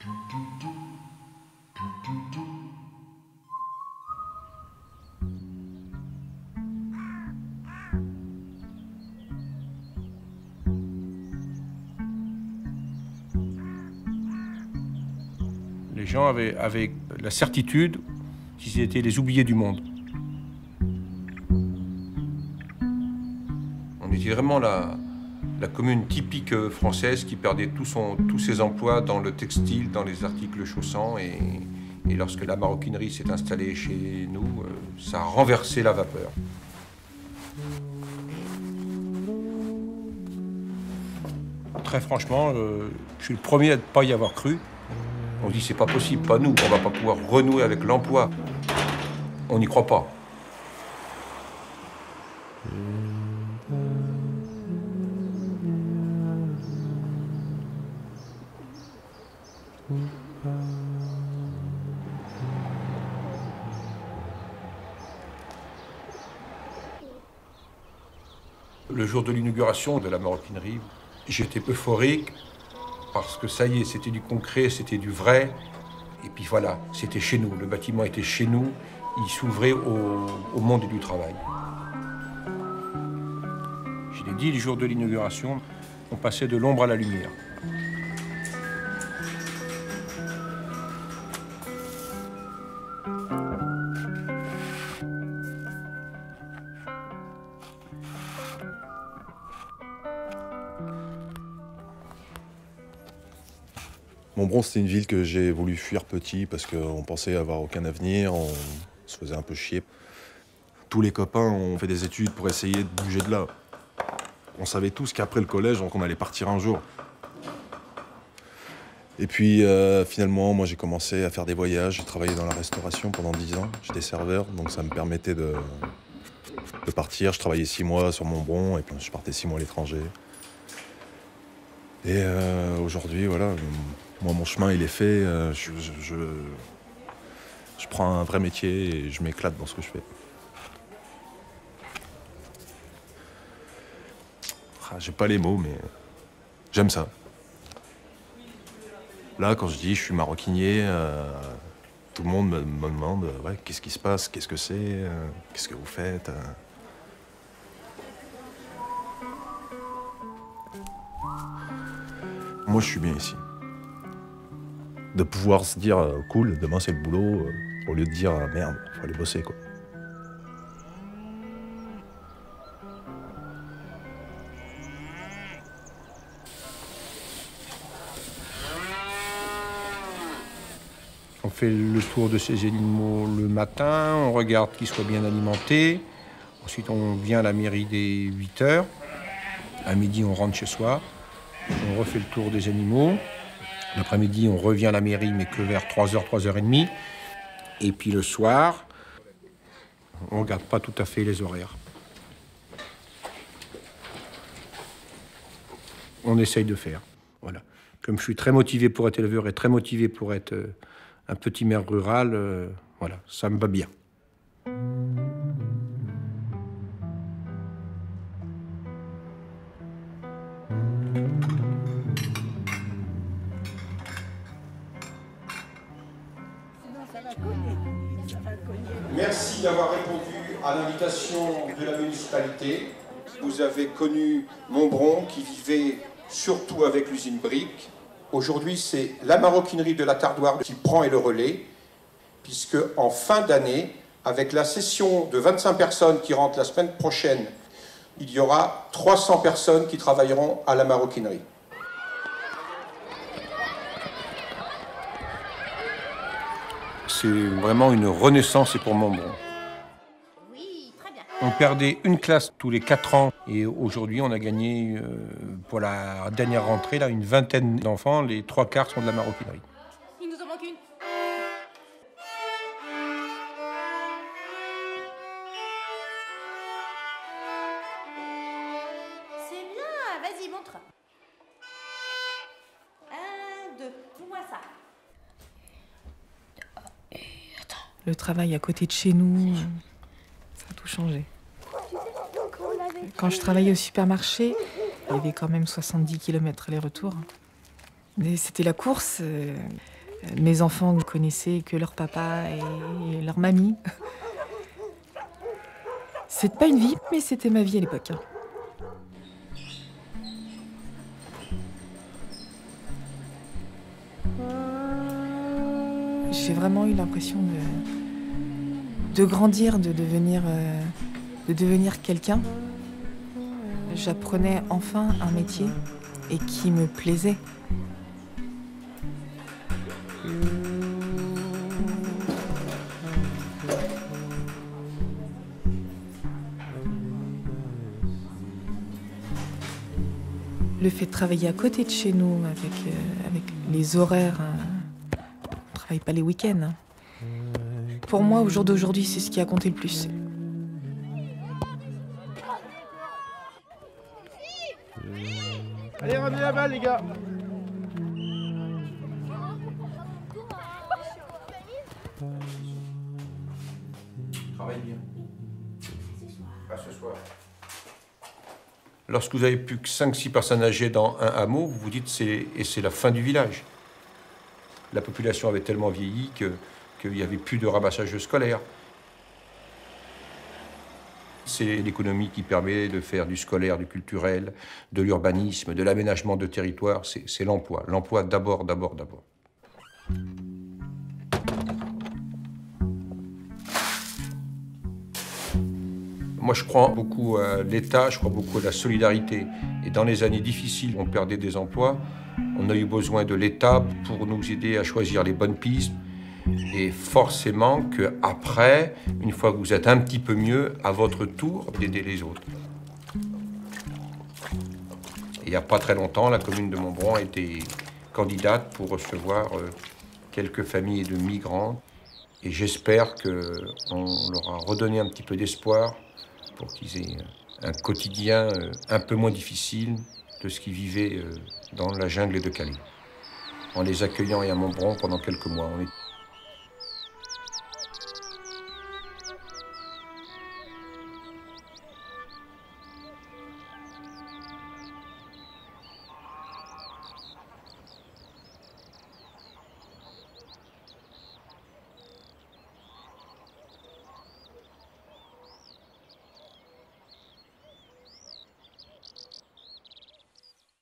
Les gens avaient, avaient la certitude qu'ils étaient les oubliés du monde. On était vraiment la, la commune typique française qui perdait tout son- tous ses emplois dans le textile, dans les articles chaussants. Et, et lorsque la maroquinerie s'est installée chez nous, euh, ça a renversé la vapeur. Très franchement, euh, je suis le premier à ne pas y avoir cru. On dit c'est pas possible, pas nous, on va pas pouvoir renouer avec l'emploi. On n'y croit pas. Jour de l'inauguration de la maroquinerie, j'étais euphorique parce que ça y est, c'était du concret, c'était du vrai. Et puis voilà, c'était chez nous, le bâtiment était chez nous, il s'ouvrait au, au monde du travail. Je l'ai dit, le jour de l'inauguration, on passait de l'ombre à la lumière. Montbron, c'était une ville que j'ai voulu fuir petit parce qu'on pensait avoir aucun avenir, on se faisait un peu chier. Tous les copains ont fait des études pour essayer de bouger de là. On savait tous qu'après le collège, on allait partir un jour. Et puis euh, finalement, moi j'ai commencé à faire des voyages. J'ai travaillé dans la restauration pendant 10 ans. J'étais serveur, donc ça me permettait de, de partir. Je travaillais 6 mois sur Montbron et puis je partais 6 mois à l'étranger. Et euh, aujourd'hui, voilà, moi mon chemin il est fait. euh, je, prends un vrai métier et je m'éclate dans ce que je fais. Ah, J'ai pas les mots, mais j'aime ça. Là, quand je dis je suis maroquinier, euh, tout le monde me, demande euh, ouais, qu'est-ce qui se passe, qu'est-ce que c'est, qu'est-ce que vous faites? Moi, je suis bien ici. De pouvoir se dire euh, cool, demain c'est le boulot, euh, au lieu de dire euh, merde, faut aller bosser quoi. On fait le tour de ces animaux le matin, on regarde qu'ils soient bien alimentés. Ensuite, on vient à la mairie dès 8 heures. À midi, on rentre chez soi. On refait le tour des animaux. L'après-midi, on revient à la mairie, mais que vers 3h, 3h30. Et puis le soir, on ne regarde pas tout à fait les horaires. On essaye de faire. Voilà. Comme je suis très motivé pour être éleveur et très motivé pour être euh, un petit maire rural, euh, voilà, ça me va bien. Merci d'avoir répondu à l'invitation de la municipalité. Vous avez connu Montbron qui vivait surtout avec l'usine Brique. Aujourd'hui, c'est la maroquinerie de la Tardoire qui prend et le relais, puisque en fin d'année, avec la session de 25 personnes qui rentrent la semaine prochaine, il y aura 300 personnes qui travailleront à la maroquinerie. C'est vraiment une renaissance et pour Montbron. On perdait une classe tous les 4 ans et aujourd'hui on a gagné euh, pour la dernière rentrée là une vingtaine d'enfants. Les trois quarts sont de la maroquinerie. Le travail à côté de chez nous, euh, ça a tout changé. Quand je travaillais au supermarché, il y avait quand même 70 km aller-retour. Mais c'était la course. euh, mes enfants ne connaissaient que leur papa et leur mamie. C'est pas une vie, mais c'était ma vie à l'époque. J'ai vraiment eu l'impression de, grandir, de devenir, euh, de devenir quelqu'un. J'apprenais enfin un métier et qui me plaisait. Le fait de travailler à côté de chez nous, avec, euh, les horaires, on travaille pas les week-ends. Pour moi, au jour d'aujourd'hui, c'est ce qui a compté le plus. Allez, ramenez la balle, les gars Travaille bien. Pas ce soir. Lorsque vous avez plus que 5-6 personnes âgées dans un hameau, vous vous dites c'est et c'est la fin du village. La population avait tellement vieilli qu'il n'y avait plus de ramassage scolaire. C'est l'économie qui permet de faire du scolaire, du culturel, de l'urbanisme, de l'aménagement de territoire. C'est l'emploi. L'emploi d'abord, d'abord, d'abord. Moi, je crois beaucoup à l'État, je crois beaucoup à la solidarité. Et dans les années difficiles, on perdait des emplois. On a eu besoin de l'État pour nous aider à choisir les bonnes pistes. Et forcément que après, une fois que vous êtes un petit peu mieux, à votre tour d'aider les autres. Il n'y a pas très longtemps, la commune de Montbron été candidate pour recevoir euh, quelques familles de migrants. Et j'espère qu'on leur a redonné un petit peu d'espoir pour qu'ils aient un quotidien euh, un peu moins difficile de ce qu'ils vivaient euh, dans la jungle de Calais. En les accueillant et à Montbron pendant quelques mois.